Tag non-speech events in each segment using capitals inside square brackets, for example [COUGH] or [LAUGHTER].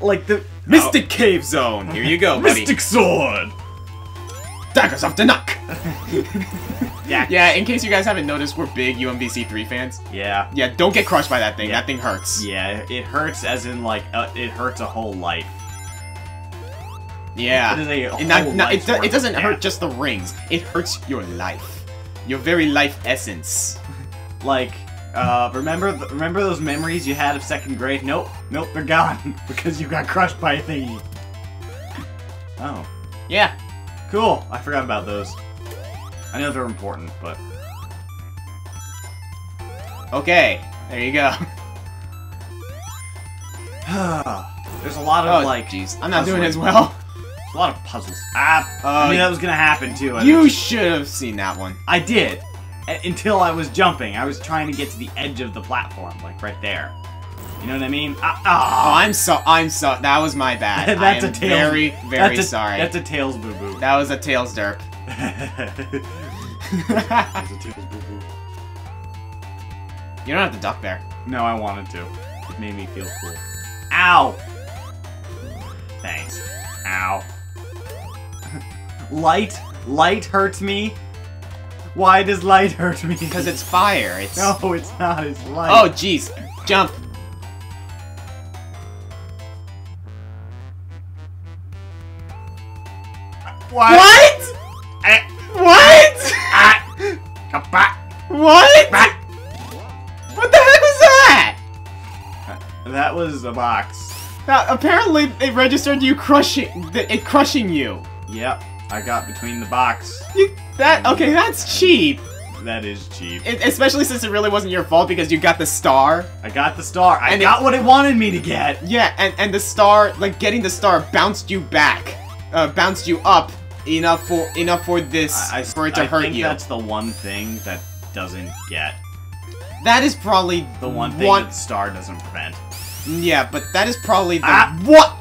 like the Mystic Cave Zone. Here you go, buddy. Mystic Sword. Daggers of Danak. [LAUGHS] Yeah. Yeah, in case you guys haven't noticed, we're big UMVC 3 fans. Yeah. Yeah, don't get crushed by that thing. Yeah. That thing hurts. Yeah, it hurts as in like uh, it hurts a whole life. Yeah. It is a And not- whole not- it, do- it doesn't of hurt just the rings. It hurts your life. Your very life essence. Like, uh, remember th remember those memories you had of second grade? Nope, nope, they're gone [LAUGHS] because you got crushed by a thingy. Oh, Yeah. cool. I forgot about those. I know they're important, but Okay. There you go. [LAUGHS] there's a lot of Oh, like jeez. I'm not doing as well. A lot of puzzles. Ah, Uh, I knew that was gonna happen too. I You should have seen that one. I did. A- until I was jumping. I was trying to get to the edge of the platform, like right there. You know what I mean? Ah, Oh, ah. I'm so I'm so that was my bad. [LAUGHS] that's I a am tails. very [LAUGHS] very that's a, sorry. That's a tails boo boo. that was a tails derp. That's a tails boo boo. you don't have to duck there. No, I wanted to. It made me feel cool. Ow! Thanks. Ow. [LAUGHS] light? Light hurts me? Why does light hurt me? Because it's fire. It's [LAUGHS] No, it's not. It's light. Oh jeez. Jump. what? What? Eh, What? kapa- What? ah. What the heck was that? That was a box. Now, apparently, it registered you crushing it crushing you. Yep, I got between the box. You that okay? That's cheap. That is cheap. It, especially since it really wasn't your fault because you got the star. I got the star. I And it- got what it wanted me to get. Yeah, and and the star, like getting the star, bounced you back, uh, bounced you up enough for enough for this I, I, for it to I hurt think you. that's the one thing that doesn't get. That is probably The one thing that star doesn't prevent. Yeah, but that is probably the Ah. what?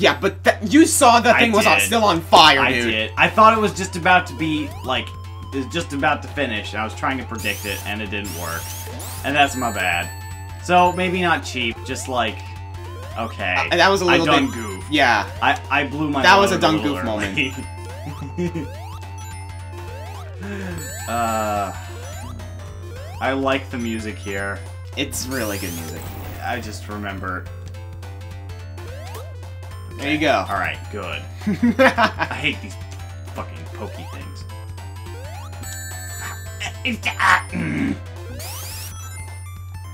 That's fucking cheap. Yeah, but you saw the thing was on, still on fire, I dude. did. I thought it was just about to be, like, just about to finish. I was trying to predict it, and it didn't work. And that's my bad. So, maybe not cheap, just like, okay. Uh, that was a little I done bit- goof. Yeah, I, I blew my That was a done goof early. [LAUGHS] uh, I like the music here. it's really good music. I just remember. There you go. Alright, good. I hate these fucking pokey things.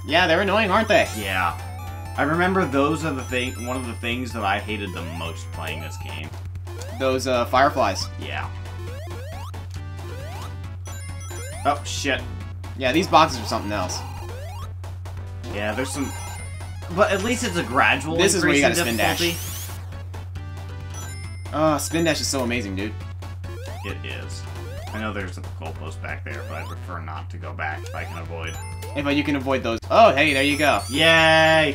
yeah, they're annoying, aren't they? Yeah. I remember those are the thing one of the things that I hated the most playing this game. Those uh, fireflies. Yeah. Oh shit. Yeah, these boxes are something else. Yeah, there's some but at least it's a gradual This is where you increase gotta in spin dash. Oh, spin dash is so amazing, dude. It is. I know there's a goalpost back there, but I prefer not to go back if I can avoid. But you can avoid those. Oh, hey, there you go. Yay!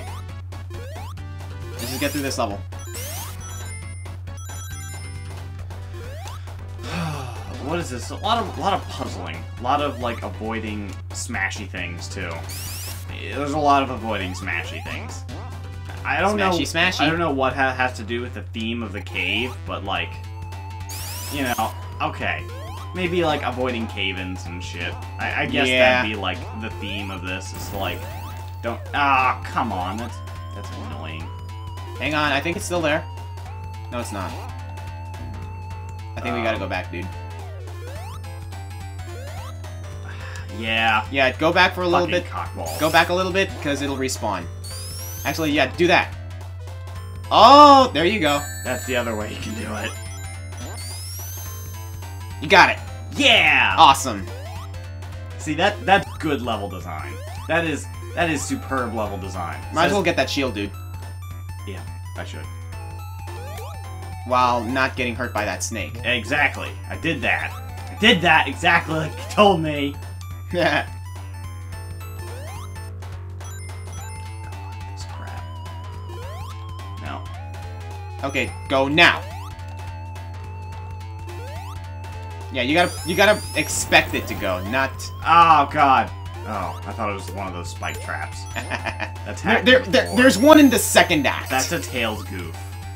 Let's just get through this level. [SIGHS] what is this? A lot of a lot of puzzling. A lot of like avoiding smashy things too. There's a lot of avoiding smashy things. I don't know. Smashy, smashy. I don't know what ha has to do with the theme of the cave, but like, you know, okay, maybe like avoiding cave-ins and shit. I, I guess Yeah. that'd be like the theme of this. It's like, don't ah, come on, that's that's annoying. Hang on, I think it's still there. No, it's not. I think we gotta Um, go back, dude. [SIGHS] Yeah, Yeah, go back for a little bit. cockball. Go back a little bit, because it'll respawn. Actually, yeah, do that. Oh, there you go. That's the other way you can do it. You got it. Yeah. Awesome. See that that's good level design. That is that is superb level design. Might as well get that shield, dude. Yeah, I should. While not getting hurt by that snake. Exactly. I did that. I did that exactly like you told me. Yeah. [LAUGHS] Okay, go now. Yeah, you gotta you gotta expect it to go, not Oh god. Oh, I thought it was one of those spike traps. [LAUGHS] That's there, there, there- there's one in the second act. That's a Tails goof.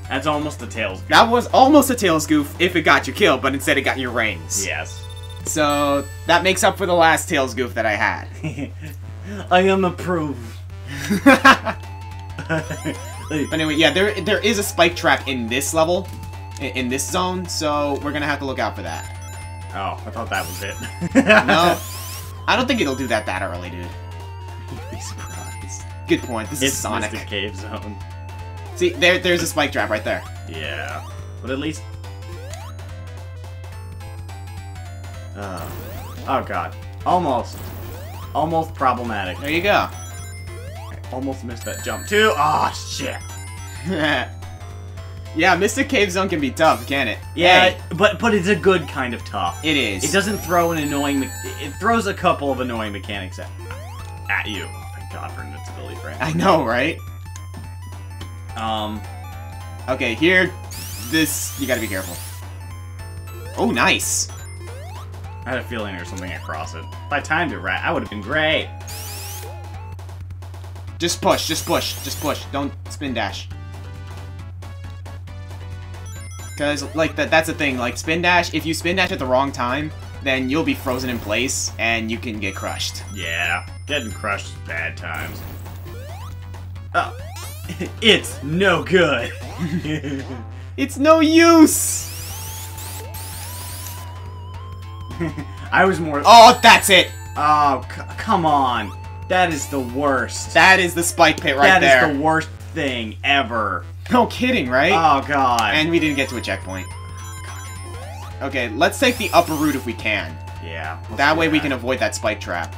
That's almost a Tails goof. that was almost a Tails goof if it got you killed, but instead it got your rings. Yes. So that makes up for the last Tails goof that I had. [LAUGHS] I am approved. [LAUGHS] But anyway, yeah, there there is a spike trap in this level, in, in this zone, so we're gonna have to look out for that. oh, I thought that was it. [LAUGHS] No, [LAUGHS] I don't think it'll do that that early, dude. You'd be surprised. Good point. This It's is Sonic. Mystic Cave Zone. See, there, there's a spike trap right there. Yeah, but at least. Uh, oh god, almost, almost problematic. There you go. Almost missed that jump too. Oh shit. [LAUGHS] yeah, Mystic Cave Zone can be tough, can it? Yeah, Hey, but but it's a good kind of tough. it is. It doesn't throw an annoying. It throws a couple of annoying mechanics at at you. Oh, thank God for invincibility, Frank. I know, right? Um, Okay, here, this you gotta be careful. Oh, nice. I had a feeling there was something across it. If I timed it right, I would have been great. Just push, just push, just push. Don't spin dash. Cause like that that's the thing, like spin dash, if you spin dash at the wrong time, then you'll be frozen in place and you can get crushed. Yeah, getting crushed is bad times. Oh, [LAUGHS] it's no good. [LAUGHS] It's no use! [LAUGHS] I was more. Oh, that's it! Oh, c- come on. That is the worst. That is the spike pit right That is there. the worst thing ever. No kidding, right? Oh god. and we didn't get to a checkpoint. Okay, let's take the upper route if we can. yeah. That way we can avoid that spike trap.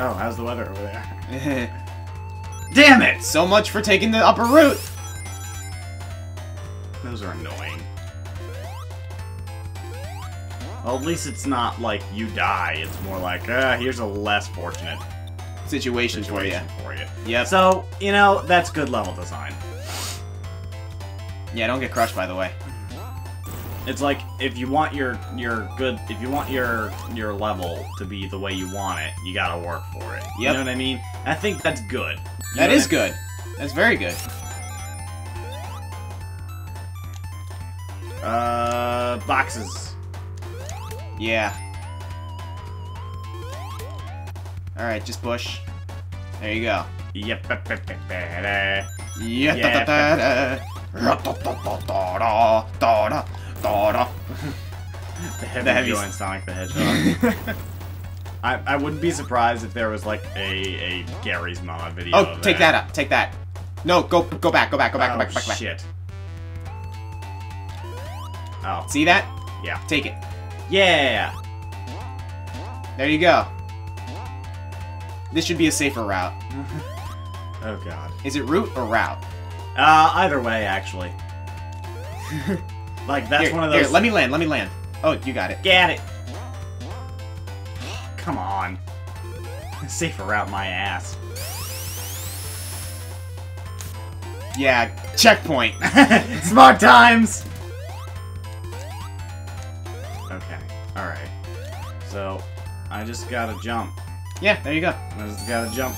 Oh, how's the weather over there? [LAUGHS] Damn it! so much for taking the upper route! Those are annoying. Well, at least it's not like you die. It's more like, uh, here's a less fortunate Situation for you. situation for you. Yep. So, you know, that's good level design. Yeah, don't get crushed, by the way. It's like if you want your your good if you want your your level to be the way you want it, you gotta work for it. You know what I mean? I think that's good. You That is what good. That's very good. Uh, boxes. Yeah. Alright, just push. There you go. Yep. Da. The heavy, joint Sonic the Hedgehog. [LAUGHS] I, I wouldn't be surprised if there was like a, a Garry's Mod video. Oh, of take that up. Take that. No, go go back. Go back. Go back. oh, go back. Go back. Go back. Oh, shit. Oh, See that? Yeah. Take it. Yeah. There you go. This should be a safer route. [LAUGHS] Oh god. Is it route or route? Uh, either way, actually. [LAUGHS] like that's here, one of those. Here, let me land. Let me land. Oh, you got it. get it. Come on. [LAUGHS] Safer route my ass. Yeah, checkpoint. Smart times. So I just gotta jump. yeah, there you go. I just gotta jump.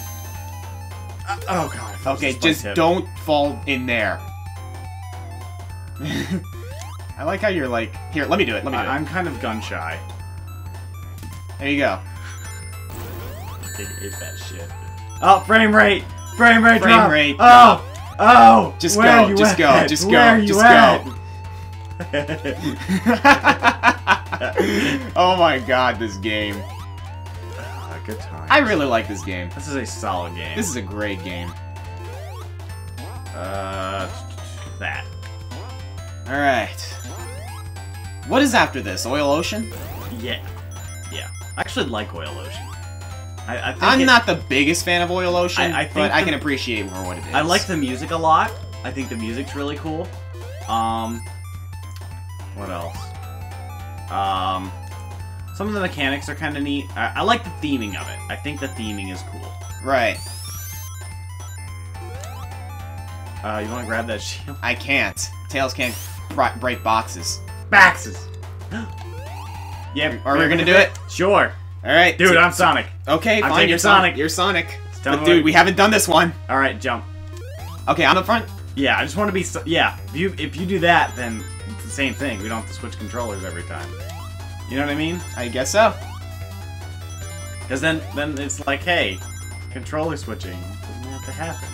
Uh, oh god. Okay, just don't fall in there. [LAUGHS] I like how you're like, here, let me do it. Let me do I- it. I'm kind of gun shy. There you go. [LAUGHS] I hate that shit. Oh, frame rate! Frame rate Frame drop! rate Oh! Oh! Just Where go, just go, just Where go, you just at? [LAUGHS] [LAUGHS] oh my god, this game. Ah, good time. I really like this game. This is a solid game. This is a great game. Uh, that. Alright. What is after this? Oil Ocean? Yeah. Yeah. I actually like Oil Ocean. I, I think I'm it- not the biggest fan of Oil Ocean, I- I but I can appreciate for what it is. I like the music a lot. I think the music's really cool. Um, what else? Um, some of the mechanics are kind of neat. I, I like the theming of it. I think the theming is cool. Right. Uh, you want to grab that shield? I can't. Tails can't break boxes. Baxes. [GASPS] Yep. Are we gonna do it? Sure. All right, Dude, I'm Sonic. okay. I'm fine, you're Sonic. You're Sonic. But dude, we haven't done this one. All right, jump. Okay, I'm up front. Yeah, I just want to be. So yeah, if you if you do that, then the same thing. We don't have to switch controllers every time. You know what I mean? I guess so. Because then then it's like, hey, controller switching doesn't have to happen.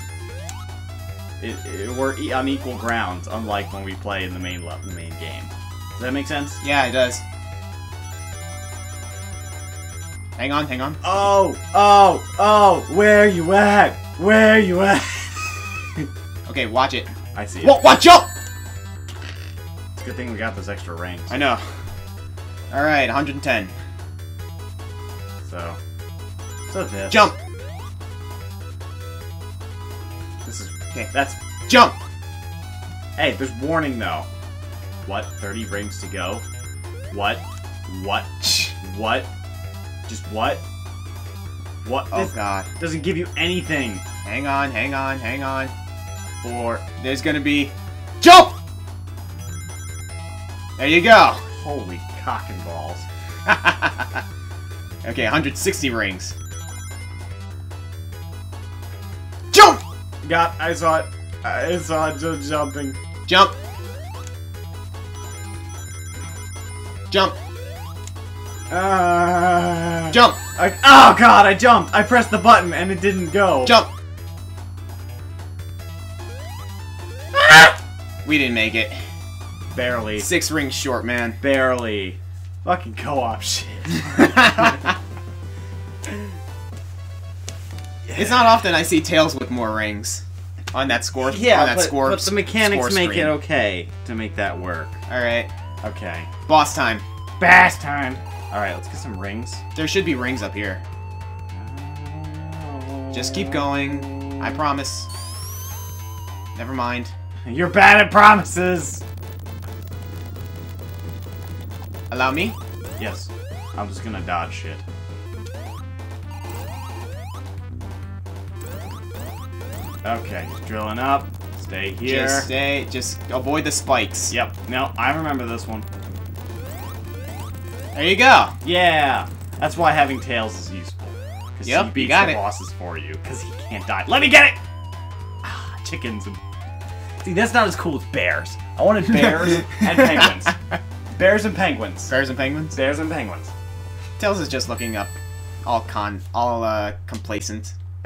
It, it, we're on equal grounds, unlike when we play in the main the main game. Does that make sense? Yeah, it does. Hang on, hang on. Oh, oh, oh! Where you at? Where you at? [LAUGHS] Okay, watch it. I see. It. Whoa, watch out! Good thing we got those extra rings. I know. All right, 110. So, so this. Jump, This is Okay. That's jump. Hey, there's warning though. What? 30 rings to go? What? What? What? Just what? What? Oh This god. doesn't give you anything Hang on, hang on, hang on. for. There's gonna be jump. There you go. Holy cock and balls. [LAUGHS] okay, 160 rings. Jump! Got. I saw it. I saw it ju- jumping. Jump. Jump. Uh, Jump. I, oh god, I jumped. I pressed the button and it didn't go. Jump. We didn't make it. Barely. Six rings short, man. Barely. Fucking co-op shit. [LAUGHS] It's not often I see Tails with more rings on that score. Yeah, on that but, score. but the mechanics make screen. it okay to make that work. All right, Okay. boss time. Boss time. All right, let's get some rings. There should be rings up here. Just keep going. I promise. Never mind. You're bad at promises. Allow me. Yes. I'm just gonna dodge shit. Okay, drilling up. Stay here. Just stay. Just avoid the spikes. Yep. No, I remember this one. There you go. Yeah. That's why having tails is useful. Because Yep, he beats got the it. bosses for you. Because he can't die. Let me get it! Ah, chickens. and- See, that's not as cool as bears. I wanted bears [LAUGHS] and penguins. Bears and penguins. Bears and penguins. Bears and penguins. Tails is just looking up, all con, all uh, complacent.